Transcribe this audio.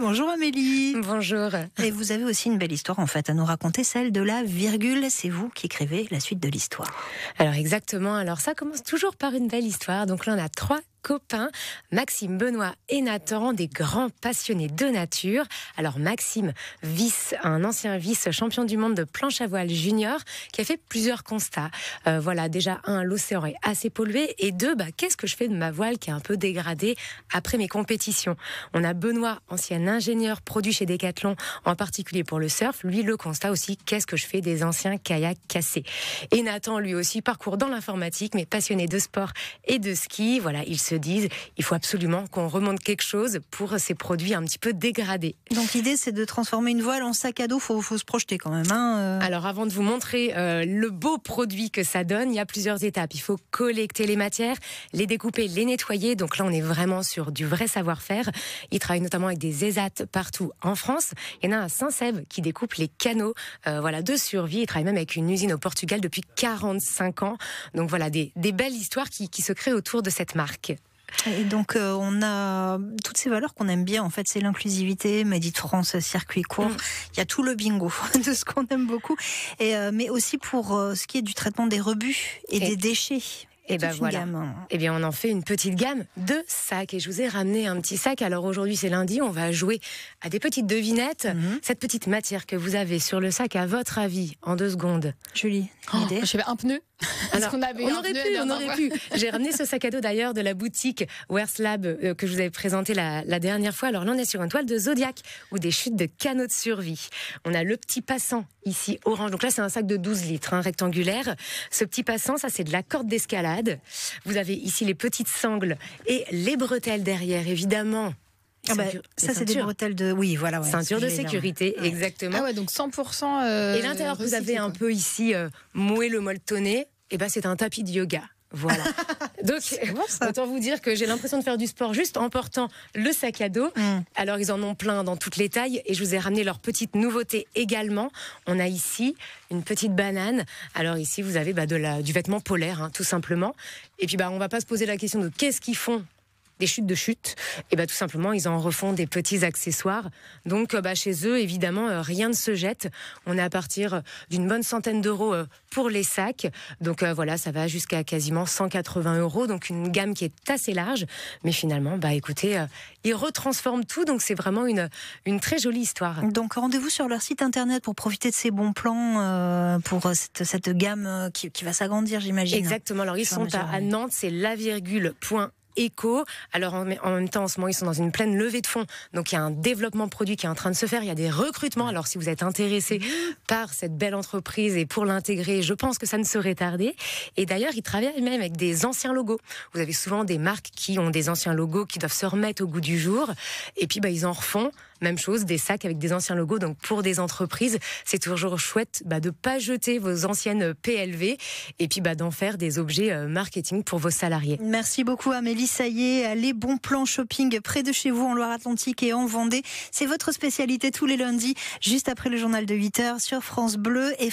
Bonjour Amélie. Bonjour. Et vous avez aussi une belle histoire en fait à nous raconter, celle de la virgule. C'est vous qui écrivez la suite de l'histoire. Alors exactement. Alors ça commence toujours par une belle histoire. Donc là on a trois copains, Maxime, Benoît et Nathan, des grands passionnés de nature. Alors Maxime, vice, un ancien vice champion du monde de planche à voile junior, qui a fait plusieurs constats. Euh, voilà, déjà un, l'océan est assez pollué, et deux, bah, qu'est-ce que je fais de ma voile qui est un peu dégradée après mes compétitions? On a Benoît, ancien ingénieur produit chez Decathlon, en particulier pour le surf. Lui, le constat aussi, qu'est-ce que je fais des anciens kayaks cassés? Et Nathan, lui aussi, parcourt dans l'informatique, mais passionné de sport et de ski. Voilà, il se disent il faut absolument qu'on remonte quelque chose pour ces produits un petit peu dégradés. Donc l'idée c'est de transformer une voile en sac à dos, faut, faut se projeter quand même. Hein euh. Alors avant de vous montrer euh, le beau produit que ça donne, il y a plusieurs étapes. Il faut collecter les matières, les découper, les nettoyer. Donc là on est vraiment sur du vrai savoir-faire. Il travaille notamment avec des ESAT partout en France. Il y en a un à Saint-Sève qui découpe les canaux euh, voilà, de survie. Il travaille même avec une usine au Portugal depuis 45 ans. Donc voilà, des, des belles histoires qui, qui se créent autour de cette marque. Et donc euh, on a toutes ces valeurs qu'on aime bien en fait, c'est l'inclusivité, Made France, circuit court. Mm. Il y a tout le bingo de ce qu'on aime beaucoup, et euh, mais aussi pour euh, ce qui est du traitement des rebuts et, des déchets. Et ben voilà. Hein. Eh bien, on en fait une petite gamme de sacs. Et je vous ai ramené un petit sac. Alors aujourd'hui, c'est lundi. On va jouer à des petites devinettes. Mhm. Cette petite matière que vous avez sur le sac, à votre avis, en deux secondes. Julie, oh, Je sais un pneu. Alors, on, aurait pu, on aurait pu. J'ai ramené ce sac à dos d'ailleurs de la boutique Wearslab euh, que je vous avais présenté la, la, dernière fois. Alors là, on est sur une toile de Zodiac ou des chutes de canaux de survie. On a le petit passant ici orange. Donc là, c'est un sac de 12 litres, hein, rectangulaire. Ce petit passant, ça, c'est de la corde d'escalade. Vous avez ici les petites sangles et les bretelles derrière, évidemment. Ah bah, ça, c'est des bretelles de. Oui, voilà. Ceinture de sécurité, exactement. Ah ouais, donc 100%. Euh, et l'intérieur, vous avez un peu ici euh, le molletonné. Eh ben, c'est un tapis de yoga. Voilà. Donc, autant vous dire que j'ai l'impression de faire du sport juste en portant le sac à dos. Mm. Alors, ils en ont plein dans toutes les tailles et je vous ai ramené leur petite nouveauté également. On a ici une petite banane. Alors ici, vous avez bah, de la, du vêtement polaire, hein, tout simplement. Et puis, bah, on va pas se poser la question de qu'est-ce qu'ils font des chutes de chute, et bah tout simplement ils en refont des petits accessoires. Donc euh, bah, chez eux évidemment euh, rien ne se jette. On est à partir d'une bonne centaine d'euros euh, pour les sacs. Donc voilà ça va jusqu'à quasiment 180 euros. Donc une gamme qui est assez large. Mais finalement bah écoutez ils retransforment tout. Donc c'est vraiment une une très jolie histoire. Donc rendez-vous sur leur site internet pour profiter de ces bons plans pour cette, cette gamme qui, qui va s'agrandir j'imagine. Exactement. Alors ils sont à, à Nantes c'est la virgule point éco. Alors en, même temps, en ce moment, ils sont dans une pleine levée de fonds. Donc il y a un développement produit qui est en train de se faire. Il y a des recrutements. Alors si vous êtes intéressé par cette belle entreprise et pour l'intégrer, je pense que ça ne serait tardé. Et d'ailleurs, ils travaillent même avec des anciens logos. Vous avez souvent des marques qui ont des anciens logos qui doivent se remettre au goût du jour. Et puis bah, ils en refont. Même chose, des sacs avec des anciens logos. Donc pour des entreprises, c'est toujours chouette bah, de pas jeter vos anciennes PLV et puis bah, d'en faire des objets euh, marketing pour vos salariés. Merci beaucoup Amélie ça y est, les bons plans shopping près de chez vous en Loire-Atlantique et en Vendée. C'est votre spécialité tous les lundis, juste après le journal de 8h sur France Bleu et